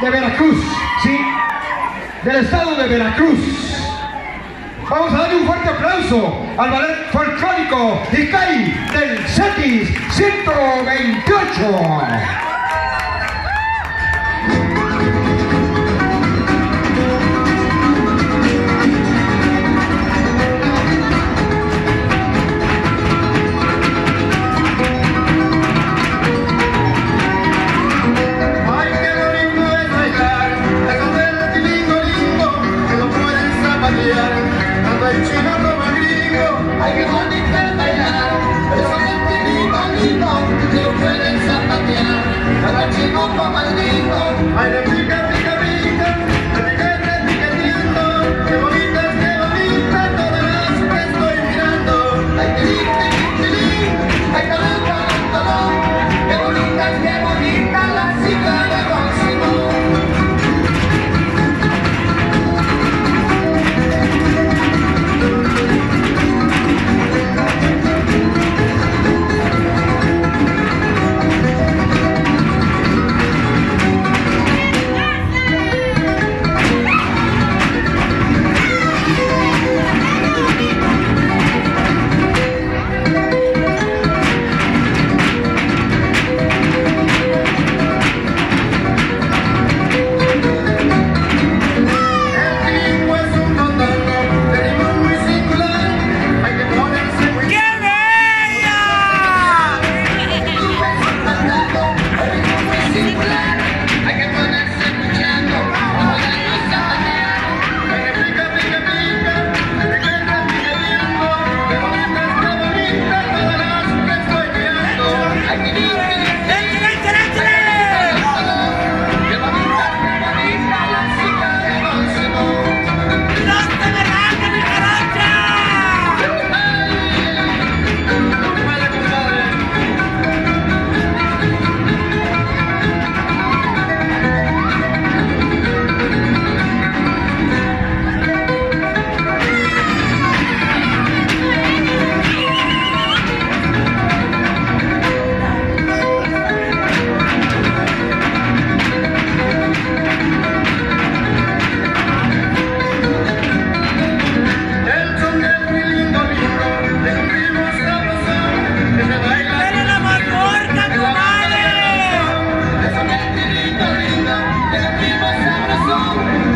de Veracruz, ¿sí? Del estado de Veracruz. Vamos a darle un fuerte aplauso al ballet folclórico Icai del CETIS 128. Regina.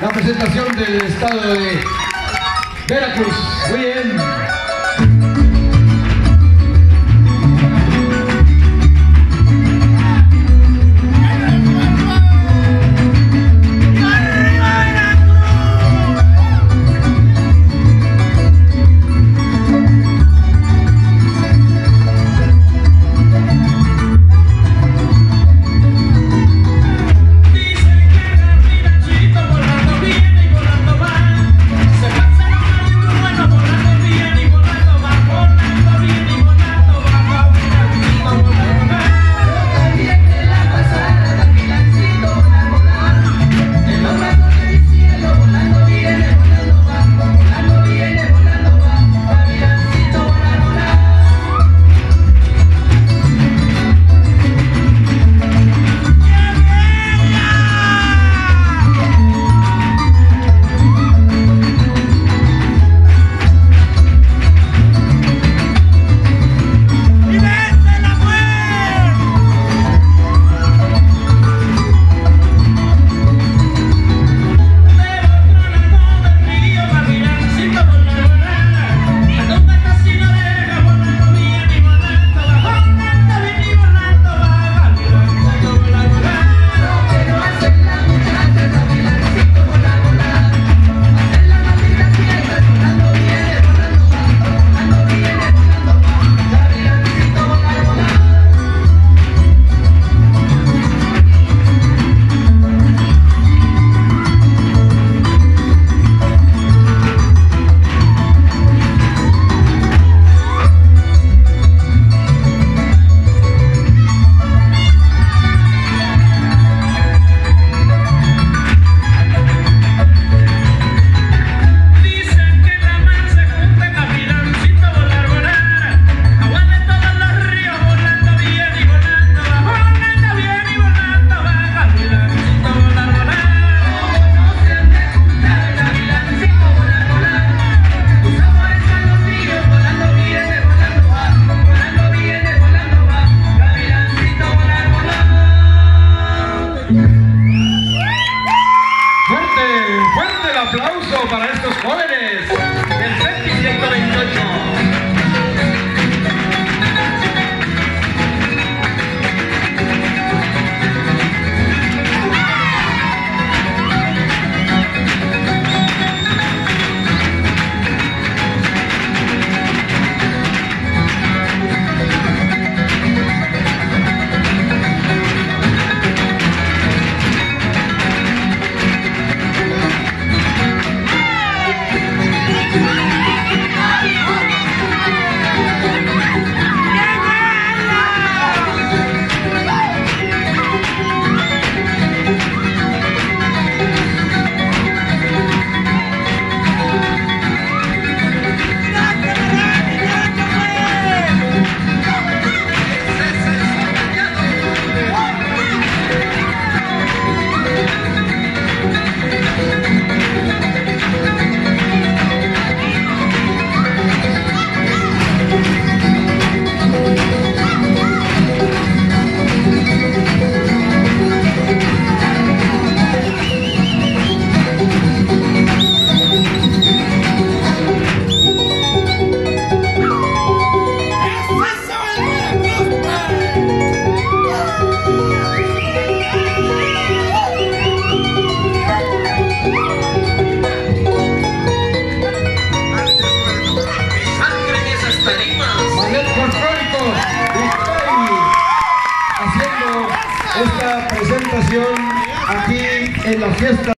la presentación del estado de Veracruz. Muy bien. la fiesta.